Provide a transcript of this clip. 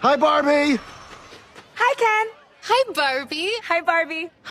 Hi, Barbie. Hi, Ken. Hi, Barbie. Hi, Barbie.